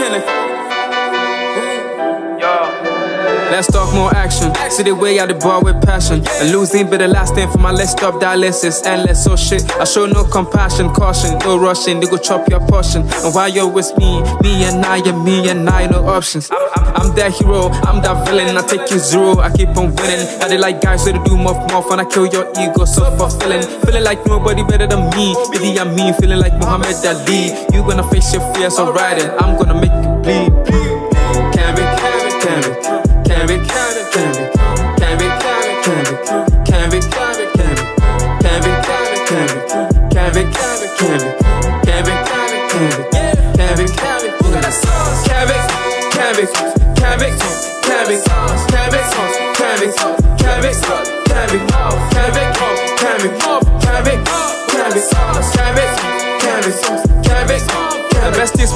handling. Let's talk more action. See the way out the bar with passion. And losing but the last thing for my let's stop dialysis. Endless so shit. I show no compassion, caution, no rushing. They go chop your portion. And while you're with me, me and I and me and I no options. I'm, that hero, I'm that villain. I take you zero, I keep on winning. I they like guys so they do muff muff and I kill your ego. So fulfilling, feeling like nobody better than me. Really, I'm mean, feeling like Muhammad Ali. You gonna face your fears, I'm riding. I'm gonna make you bleed. bleed. Canvic, Canvic, Canvic, Canvic, Canvic, Canvic, Canvic, Canvic,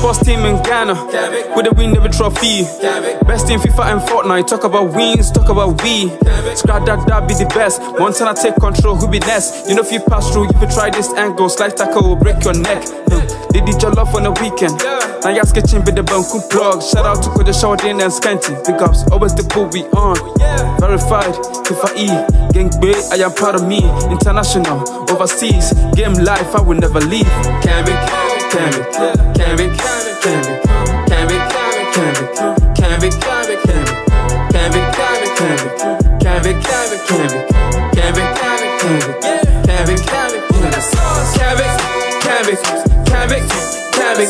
Best team in Ghana. With a win every trophy. Best in FIFA and Fortnite. Talk about wins, talk about we. Scrap that, that be the best. Time I take control, who be next? You know if you pass through, you try this angle, slide tackle will break your neck. They did your love on the weekend. Now y'all sketching with the banku plug. Shout out to Kojo Shawdin and Scanty. Big ups, always the pool we on. Verified, FIFA E. Gang big, I am proud of me. International, overseas, game life, I will never leave. Can't be, can't be, can't be, can't be, can't be, can't be, can't be, can't be, can't be, can't be, can't be, can't be, can't be, can't be, can't be, can't be, can't be, can't be, Cabin, cabin, cabin, cabin, cabin, cabin, cabin,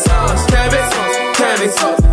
cabin, cabin, cabin,